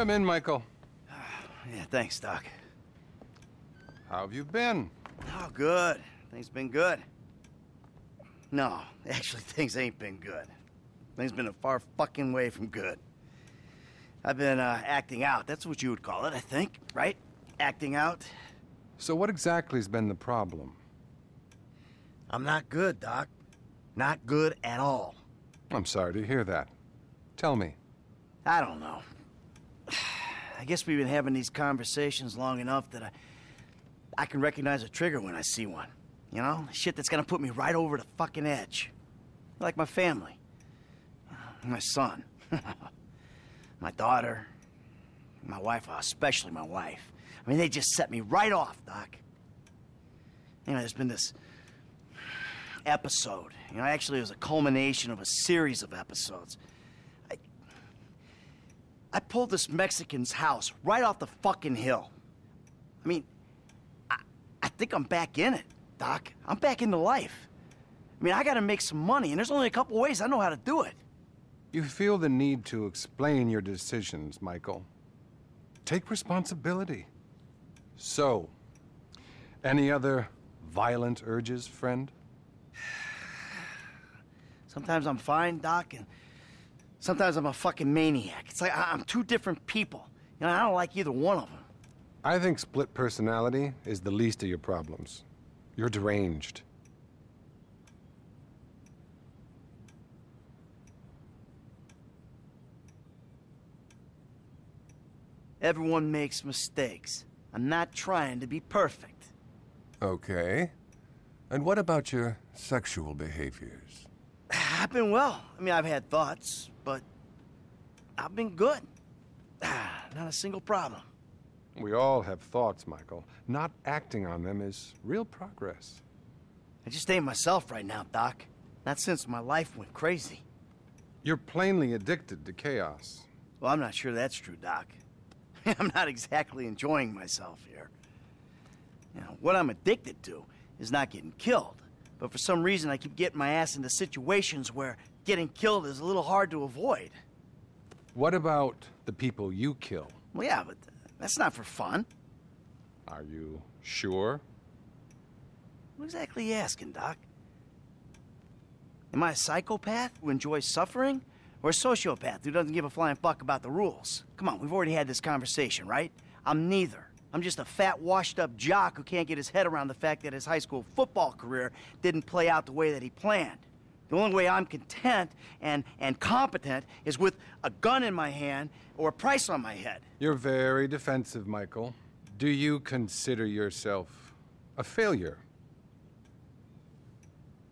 Come in, Michael. Yeah, thanks, Doc. How have you been? Oh, good. Things been good. No, actually, things ain't been good. Things been a far fucking way from good. I've been uh, acting out. That's what you would call it, I think, right? Acting out. So what exactly has been the problem? I'm not good, Doc. Not good at all. I'm sorry to hear that. Tell me. I don't know. I guess we've been having these conversations long enough that I, I can recognize a trigger when I see one. You know, shit that's gonna put me right over the fucking edge. Like my family, my son, my daughter, my wife, uh, especially my wife. I mean, they just set me right off, Doc. You know, there's been this episode. You know, actually, it was a culmination of a series of episodes. I, pulled this Mexican's house right off the fucking hill. I mean, I, I think I'm back in it, Doc. I'm back into life. I mean, I gotta make some money, and there's only a couple ways I know how to do it. You feel the need to explain your decisions, Michael. Take responsibility. So, any other violent urges, friend? Sometimes I'm fine, Doc, and sometimes I'm a fucking maniac. It's like I- I'm two different people. You know, I don't like either one of them. I think split personality is the least of your problems. You're deranged. Everyone makes mistakes. I'm not trying to be perfect. Okay. And what about your sexual behaviors? I've been well. I mean, I've had thoughts, but I've been good. Not a single problem. We all have thoughts, Michael. Not acting on them is real progress. I just ain't myself right now, Doc. Not since my life went crazy. You're plainly addicted to chaos. Well, I'm not sure that's true, Doc. I'm not exactly enjoying myself here. You know, what I'm addicted to is not getting killed. But for some reason, I keep getting my ass into situations where getting killed is a little hard to avoid. What about the people you kill? Well, yeah, but that's not for fun. Are you sure? What exactly are you asking, Doc? Am I a psychopath who enjoys suffering? Or a sociopath who doesn't give a flying fuck about the rules? Come on, we've already had this conversation, right? I'm neither. I'm just a fat, washed up jock who can't get his head around the fact that his high school football career didn't play out the way that he planned. The only way I'm content and, and competent is with a gun in my hand or a price on my head. You're very defensive, Michael. Do you consider yourself a failure?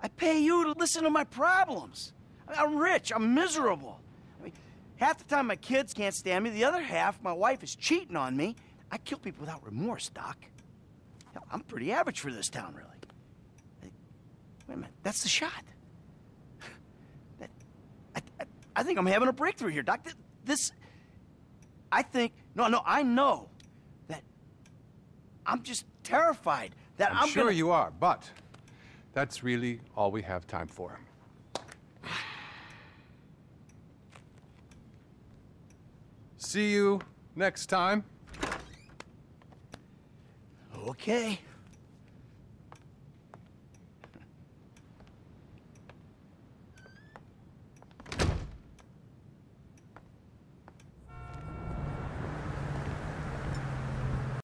I pay you to listen to my problems. I- I'm rich. I'm miserable. I mean, half the time my kids can't stand me. The other half, my wife is cheating on me. I kill people without remorse, Doc. Hell, I'm pretty average for this town, really. Wait a minute. That's the shot. That, I, I, I think I'm having a breakthrough here, Doc. Th- This. I think. No, no, I know that I'm just terrified that I'm, I'm, sure gonna... you are, but that's really all we have time for. See you next time. Okay.